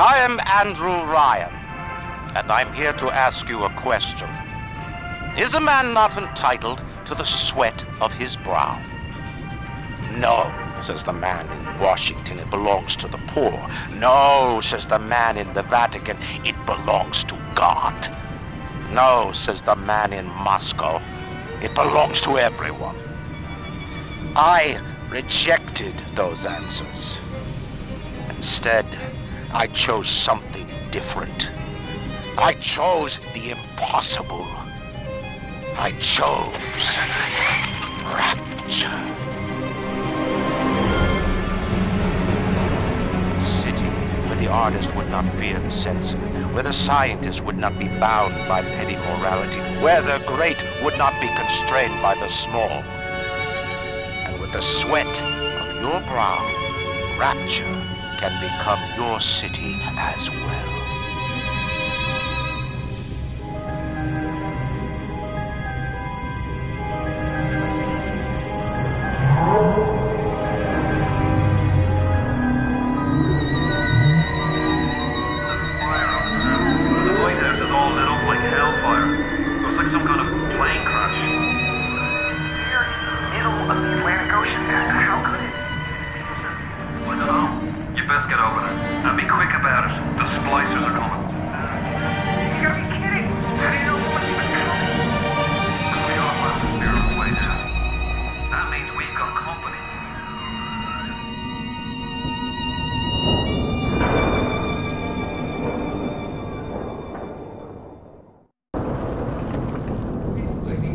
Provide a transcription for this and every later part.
I am Andrew Ryan, and I'm here to ask you a question. Is a man not entitled to the sweat of his brow? No, says the man in Washington, it belongs to the poor. No, says the man in the Vatican, it belongs to God. No, says the man in Moscow, it belongs to everyone. I rejected those answers. Instead, I chose something different. I chose the impossible. I chose rapture. City where the artist would not fear the censor, where the scientist would not be bound by petty morality, where the great would not be constrained by the small. And with the sweat of your brow, rapture can become your city as well. And be quick about it. The splicers are coming. You gotta be kidding. How do you know what's even coming? We all want to clear the That means we've got company. Please, lady.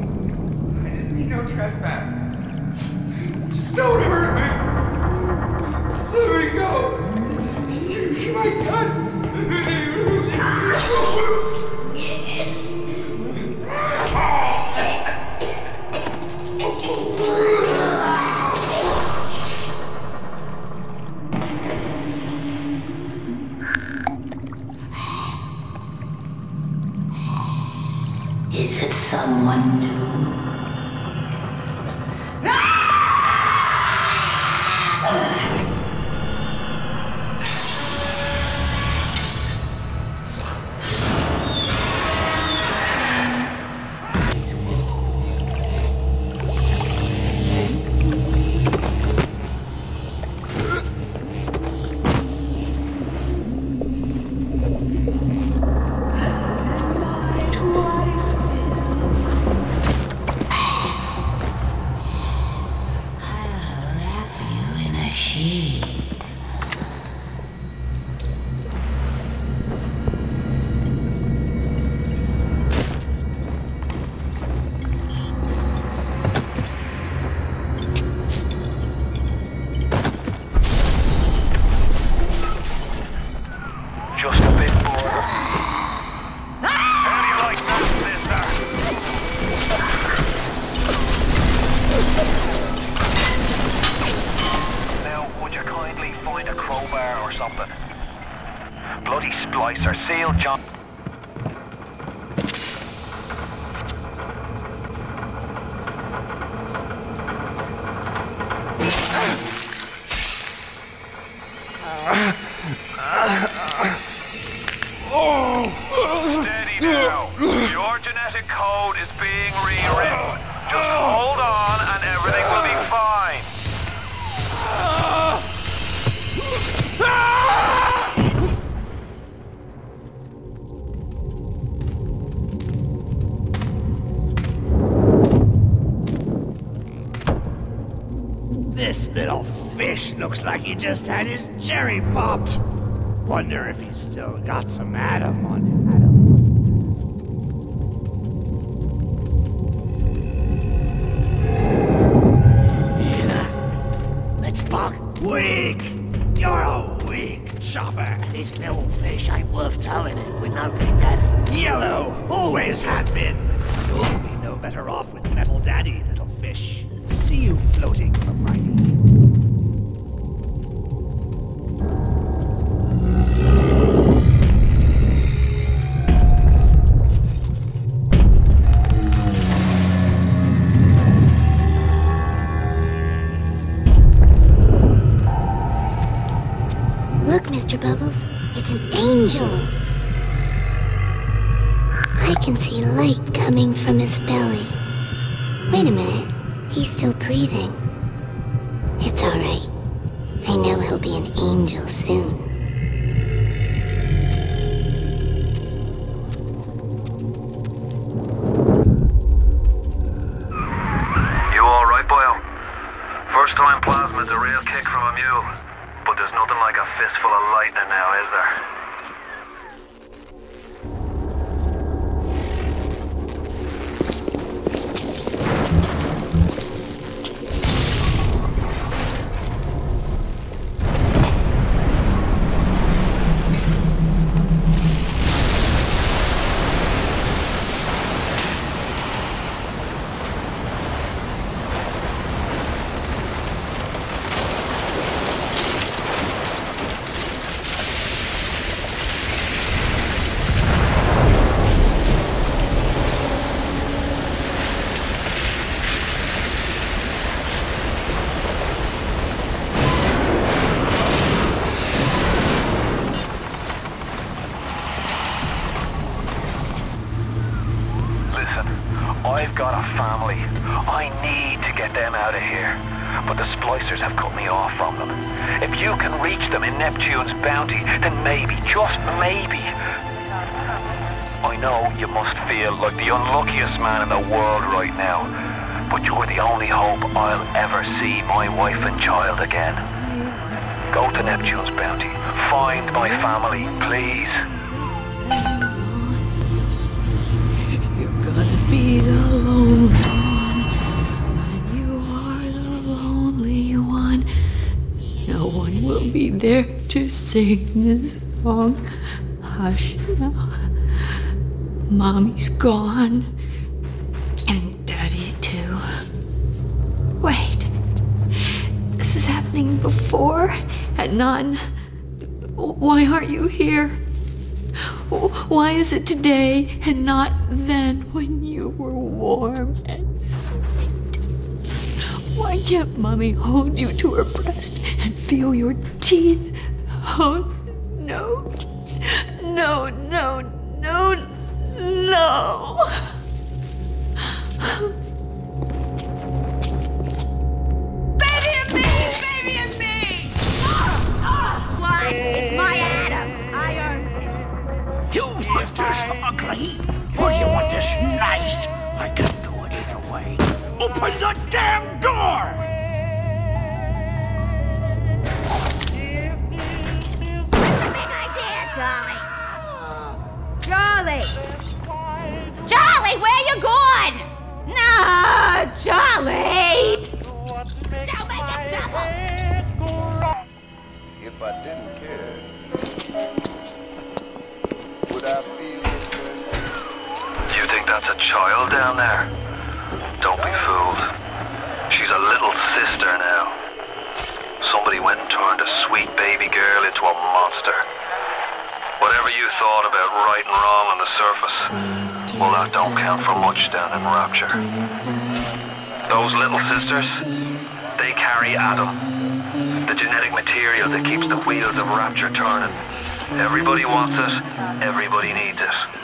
I didn't mean no trespass. This little fish looks like he just had his cherry popped. Wonder if he's still got some Adam on him. Let's buck. Weak! You're a weak chopper. This little fish ain't worth towing it with no big daddy. Yellow! Always have been. You'll be no better off with metal. Daddy, little fish. See you floating Mr. Bubbles, it's an angel. I can see light coming from his belly. Wait a minute, he's still breathing. It's alright. I know he'll be an angel soon. Neptune's bounty, then maybe, just maybe. I know you must feel like the unluckiest man in the world right now. But you're the only hope I'll ever see my wife and child again. Go to Neptune's bounty. Find my family, please. You're gonna be the lone one, you are the lonely one. No one will be there to sing this song. Hush now. Mommy's gone, and Daddy too. Wait, this is happening before and none. Why aren't you here? Why is it today and not then when you were warm and sweet? Why can't Mommy hold you to her breast and feel your teeth? Oh, no. No, no, no, no. Baby and me! Baby and me! Why? It's my Adam. I earned it. You want this ugly? Or do you want this nice? I can do it either way. Open the damn door! You going? No, Charlie! Don't make it trouble! If I didn't care, would I feel this? Do you think that's a child down there? Don't be fooled. She's a little sister now. Somebody went and turned a sweet baby girl into a monster thought about right and wrong on the surface, well, that don't count for much down in Rapture. Those little sisters, they carry Adam, the genetic material that keeps the wheels of Rapture turning. Everybody wants it, everybody needs it.